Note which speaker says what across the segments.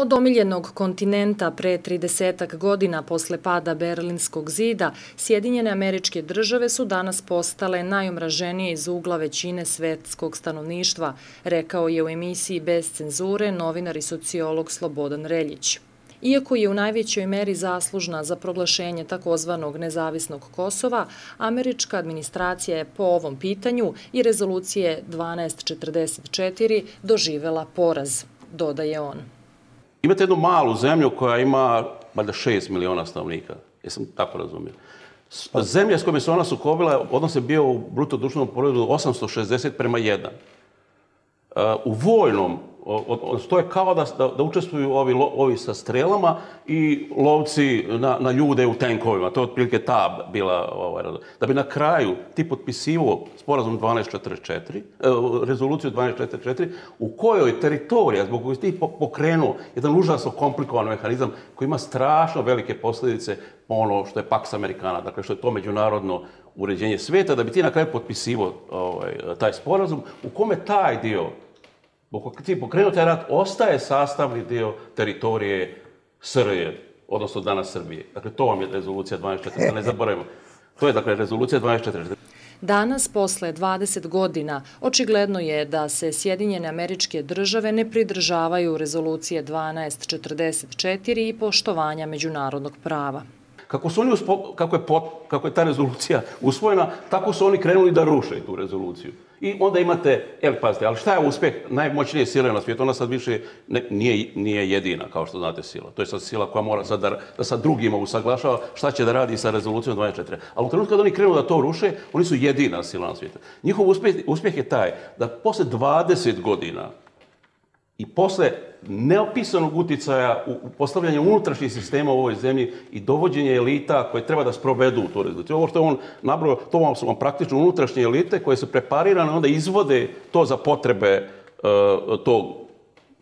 Speaker 1: Od omiljenog kontinenta pre 30 godina posle pada Berlinskog zida, Sjedinjene američke države su danas postale najomraženije iz ugla većine svetskog stanovništva, rekao je u emisiji Bez cenzure novinar i sociolog Slobodan Reljić. Iako je u najvećoj meri zaslužna za proglašenje takozvanog nezavisnog Kosova, američka administracija je po ovom pitanju i rezolucije 1244 doživela poraz, dodaje on.
Speaker 2: Imate jednu malu zemlju koja ima valjda 6 miliona stanovnika. Jesam tako razumio. Zemlja s kojom se ona sukobila, odnos je bio u bruto dušnom porodu 860 prema 1. Uh, u vojnom to je kao da, da, da učestvuju ovi, ovi sa strelama i lovci na, na ljude u tenkovima. To je otprilike ta bila, ovaj, da bi na kraju ti potpisivo sporazum 1244, e, rezoluciju 1244, u kojoj teritorija, zbog kojoj ti pokrenuo jedan užasno komplikovan mehanizam koji ima strašno velike posljedice ono što je Pax Amerikana, dakle što je to međunarodno uređenje sveta, da bi ti na kraju potpisivo ovaj, taj sporazum, u kome taj dio ti pokrenuo taj rat, ostaje sastavni dio teritorije SRJ, odnosno danas Srbije. Dakle, to vam je rezolucija 12.40, ne zaboravimo. To je, dakle, rezolucija 12.40.
Speaker 1: Danas, posle 20 godina, očigledno je da se Sjedinjene američke države ne pridržavaju rezolucije 12.44 i poštovanja međunarodnog prava.
Speaker 2: Kako, su oni uspo, kako, je pot, kako je ta rezolucija usvojena, tako su oni krenuli da ruše tu rezoluciju. I onda imate, el pazite, ali šta je uspjeh najmoćnije sile na svijetu? Ona sad više ne, nije, nije jedina, kao što znate, sila. To je sad sila koja mora sad da, da sa drugima usaglašava šta će da radi sa rezolucijom 24. Ali u trenutku kad oni krenu da to ruše, oni su jedina sila na svijetu. Njihov uspjeh, uspjeh je taj da posle 20 godina i posle neopisanog uticaja u postavljanje unutrašnjih sistema u ovoj zemlji i dovođenje elita koje treba da sprovedu u to rezoluciju. Ovo što je on nabrao, to vam su vam praktično unutrašnje elite koje su preparirane, onda izvode to za potrebe uh, tog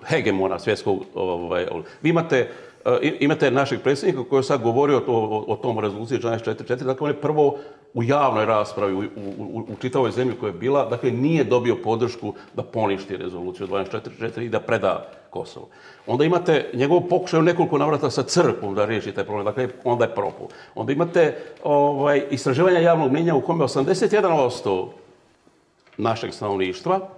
Speaker 2: hegemona svjetskog. Ovaj, ovaj, ovaj. vi imate E, imate našeg predsjednika koji je sad govorio to, o, o tom rezoluciji 1244, dakle on je prvo u javnoj raspravi u, u, u, u čitavoj zemlji koja je bila, dakle nije dobio podršku da poništi rezoluciju 1244 i da preda Kosovo. Onda imate njegov pokušaj nekoliko navrata sa crkvom da riješi taj problem, dakle onda je propu. Onda imate ovaj, istraživanja javnog mnjenja u kome 81% našeg stanovništva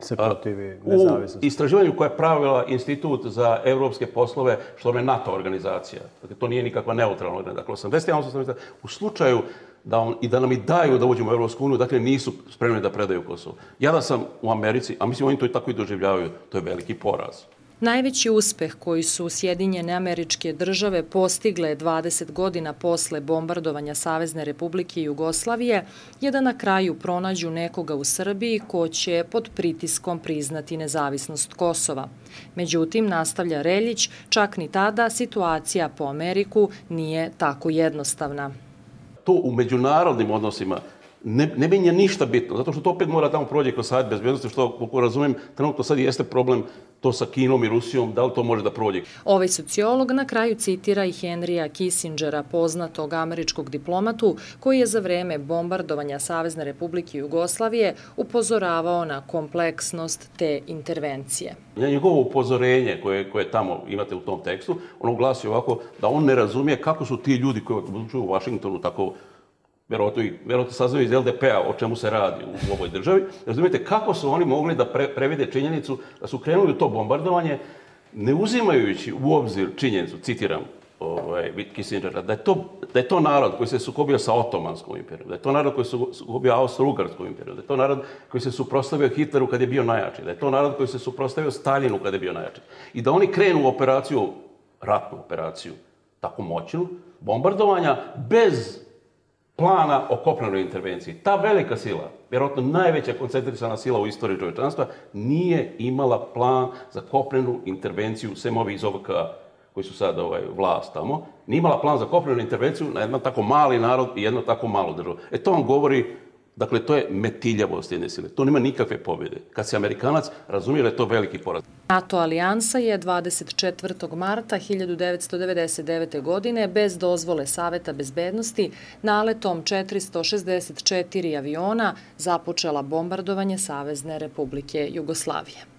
Speaker 3: se protivi nezavisnosti.
Speaker 2: U istraživanju koje je pravila Institut za evropske poslove, što je NATO organizacija, dakle, to nije nikakva neutralna organizacija, dakle 81% u slučaju da on, i da nam i daju da uđemo u Evropsku uniju, dakle nisu spremni da predaju Kosovo. Ja da sam u Americi, a mislim oni to i tako i doživljavaju, to je veliki poraz.
Speaker 1: Najveći uspeh koji su Sjedinjene američke države postigle 20 godina posle bombardovanja Savezne republike Jugoslavije je da na kraju pronađu nekoga u Srbiji ko će pod pritiskom priznati nezavisnost Kosova. Međutim, nastavlja Reljić, čak ni tada situacija po Ameriku nije tako jednostavna.
Speaker 2: To u međunarodnim odnosima ne, ne menja ništa bitno, zato što to opet mora tamo prođe kroz savjet bezbjednosti, što, kako razumem, trenutno sad jeste problem to sa Kinom i Rusijom, da li to može da prođe?
Speaker 1: Ovaj sociolog na kraju citira i Henrya Kissingera, poznatog američkog diplomatu, koji je za vreme bombardovanja Savezne republike Jugoslavije upozoravao na kompleksnost te intervencije.
Speaker 2: Njegovo upozorenje koje, koje tamo imate u tom tekstu, ono glasi ovako da on ne razumije kako su ti ljudi koji odlučuju u Vašingtonu tako verovatno, verovatno saznaju iz LDP-a o čemu se radi u, ovoj državi. Razumijete, kako su oni mogli da pre, previde činjenicu da su krenuli u to bombardovanje, ne uzimajući u obzir činjenicu, citiram, ovaj, Kissingera, da je, to, da je to narod koji se sukobio sa otomanskom imperijom, da je to narod koji se sukobio austro-ugarskom imperijom, da je to narod koji se suprostavio Hitleru kad je bio najjači, da je to narod koji se suprostavio Stalinu kad je bio najjači. I da oni krenu u operaciju, ratnu operaciju, tako moćnu, bombardovanja, bez plana o kopnenoj intervenciji. Ta velika sila, vjerojatno najveća koncentrisana sila u istoriji čovječanstva, nije imala plan za kopnenu intervenciju sem ovi iz OVK koji su sad ovaj, vlast tamo, nije imala plan za kopnenu intervenciju na jedan tako mali narod i jedno tako malo državu. E to vam govori Dakle, to je metiljavost jedne sile. To nema nikakve pobjede. Kad se Amerikanac razumije da je to veliki poraz.
Speaker 1: NATO alijansa je 24. marta 1999. godine bez dozvole Saveta bezbednosti naletom 464 aviona započela bombardovanje Savezne republike Jugoslavije.